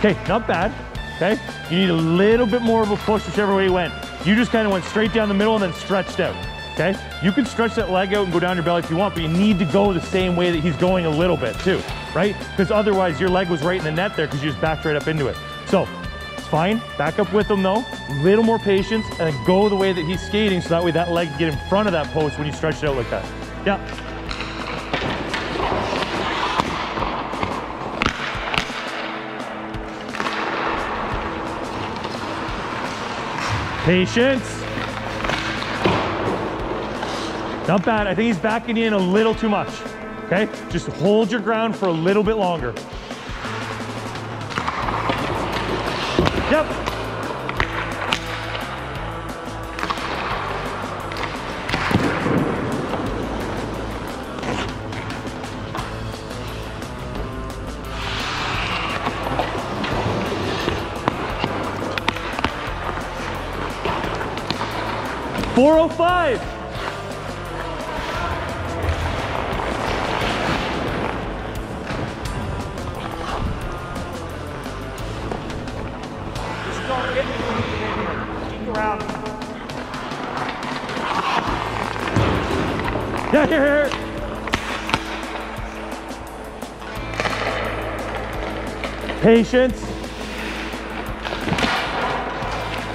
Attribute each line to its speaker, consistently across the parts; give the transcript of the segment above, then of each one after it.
Speaker 1: Okay, not bad. Okay, you need a little bit more of a push whichever way you went. You just kind of went straight down the middle and then stretched out. Okay, you can stretch that leg out and go down your belly if you want, but you need to go the same way that he's going a little bit too, right? Because otherwise your leg was right in the net there because you just backed right up into it. So it's fine. Back up with him though. A little more patience and go the way that he's skating so that way that leg can get in front of that post when you stretch it out like that. Yeah. Patience. Not bad. I think he's backing in a little too much. Okay? Just hold your ground for a little bit longer. Four oh five. Yeah, here, here. Patience.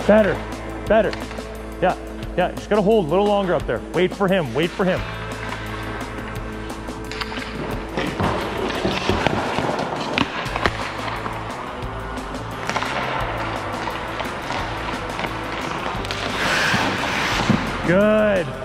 Speaker 1: Better, better. Yeah, yeah, just gotta hold a little longer up there. Wait for him, wait for him. Good.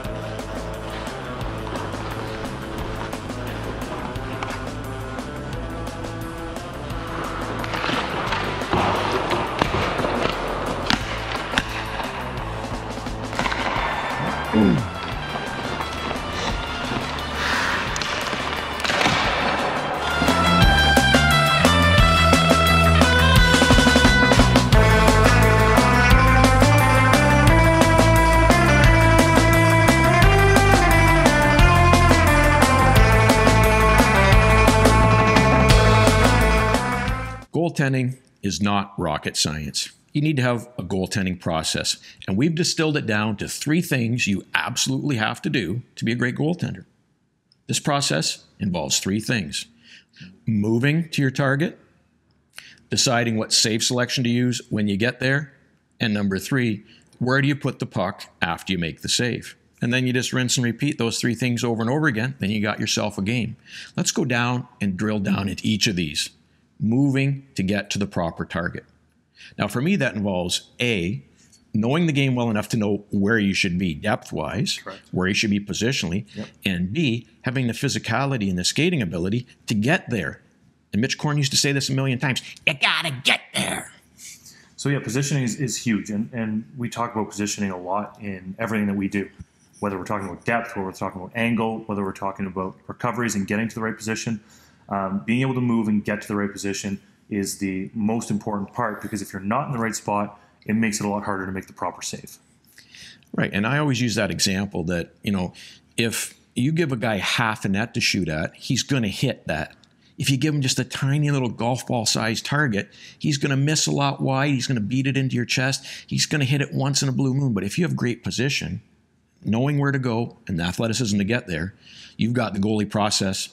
Speaker 2: Goaltending is not rocket science. You need to have a goaltending process. And we've distilled it down to three things you absolutely have to do to be a great goaltender. This process involves three things moving to your target, deciding what save selection to use when you get there, and number three, where do you put the puck after you make the save? And then you just rinse and repeat those three things over and over again. Then you got yourself a game. Let's go down and drill down into each of these, moving to get to the proper target. Now, for me, that involves A, knowing the game well enough to know where you should be depth wise, where you should be positionally,
Speaker 3: Yep.
Speaker 2: and B, having the physicality and the skating ability to get there. And Mitch Korn used to say this a million times you gotta get there.
Speaker 3: So yeah, positioning is, is huge, and, and we talk about positioning a lot in everything that we do. Whether we're talking about depth, whether we're talking about angle, whether we're talking about recoveries and getting to the right position, um, being able to move and get to the right position is the most important part because if you're not in the right spot, it makes it a lot harder to make the proper save.
Speaker 2: Right. And I always use that example that, you know, if you give a guy half a net to shoot at, he's going to hit that. If you give him just a tiny little golf ball sized target, he's going to miss a lot wide. He's going to beat it into your chest. He's going to hit it once in a blue moon. But if you have great position, knowing where to go and the athleticism to get there, you've got the goalie process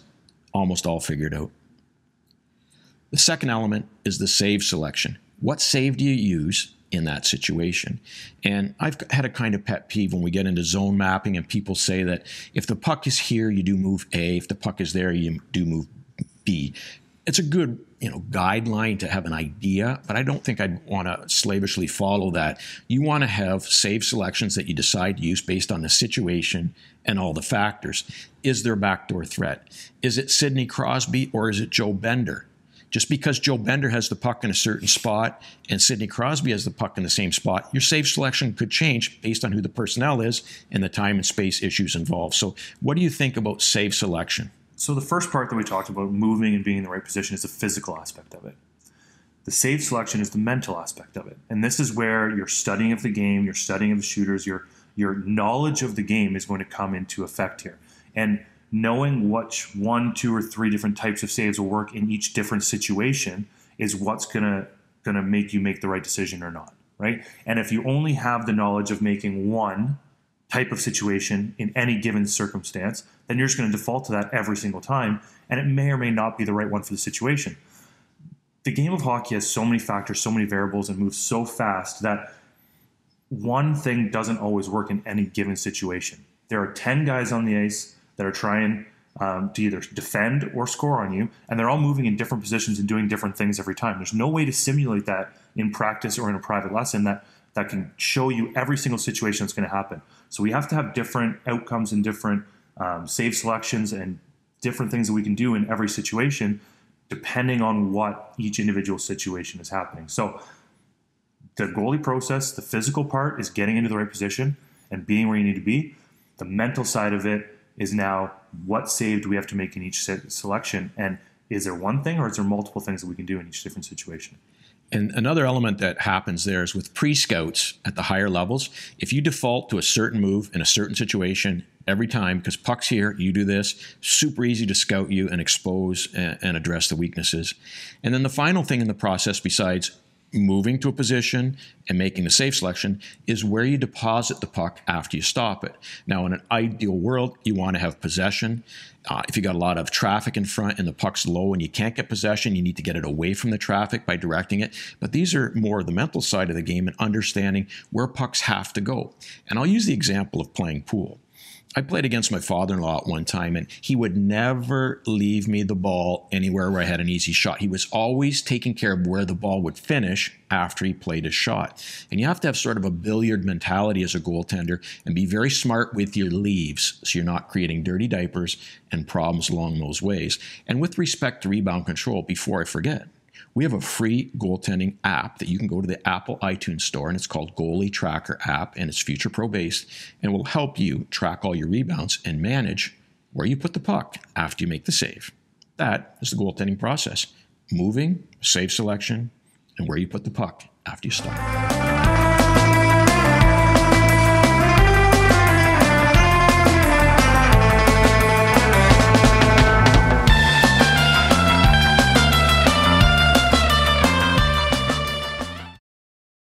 Speaker 2: almost all figured out. The second element is the save selection. What save do you use in that situation? And I've had a kind of pet peeve when we get into zone mapping and people say that if the puck is here, you do move A, if the puck is there, you do move B. It's a good, you know, guideline to have an idea, but I don't think I'd want to slavishly follow that. You want to have save selections that you decide to use based on the situation and all the factors. Is there a backdoor threat? Is it Sidney Crosby or is it Joe Bender? Just because Joe Bender has the puck in a certain spot and Sidney Crosby has the puck in the same spot, your save selection could change based on who the personnel is and the time and space issues involved. So, what do you think about save selection?
Speaker 3: So the first part that we talked about, moving and being in the right position, is the physical aspect of it. The save selection is the mental aspect of it, and this is where your studying of the game, your studying of the shooters, your your knowledge of the game is going to come into effect here, and knowing which one, two, or three different types of saves will work in each different situation is what's going to going to make you make the right decision or not, right? And if you only have the knowledge of making one type of situation in any given circumstance, then you're just going to default to that every single time, and it may or may not be the right one for the situation. The game of hockey has so many factors, so many variables, and moves so fast that one thing doesn't always work in any given situation. There are 10 guys on the ice that are trying um, to either defend or score on you, and they're all moving in different positions and doing different things every time. There's no way to simulate that in practice or in a private lesson that that can show you every single situation that's going to happen. So we have to have different outcomes and different um, save selections and different things that we can do in every situation, depending on what each individual situation is happening. So the goalie process, the physical part is getting into the right position and being where you need to be. The mental side of it is now what save do we have to make in each selection, and is there one thing or is there multiple things that we can do in each different situation?
Speaker 2: And another element that happens there is with pre scouts at the higher levels, if you default to a certain move in a certain situation every time, because puck's here, you do this, super easy to scout you and expose and, and address the weaknesses. And then the final thing in the process, besides moving to a position and making a save selection is where you deposit the puck after you stop it. Now, in an ideal world, you want to have possession. Uh, if you got a lot of traffic in front and the puck's low and you can't get possession, you need to get it away from the traffic by directing it. But these are more the mental side of the game and understanding where pucks have to go. And I'll use the example of playing pool. I played against my father in law at one time, and he would never leave me the ball anywhere where I had an easy shot. He was always taking care of where the ball would finish after he played his shot. And you have to have sort of a billiard mentality as a goaltender and be very smart with your leaves so you're not creating dirty diapers and problems along those ways. And with respect to rebound control, before I forget, we have a free goaltending app that you can go to the Apple iTunes store, and it's called Goalie Tracker app, and it's Future Pro based, and will help you track all your rebounds and manage where you put the puck after you make the save. That is the goaltending process: moving, save selection, and where you put the puck after you stop.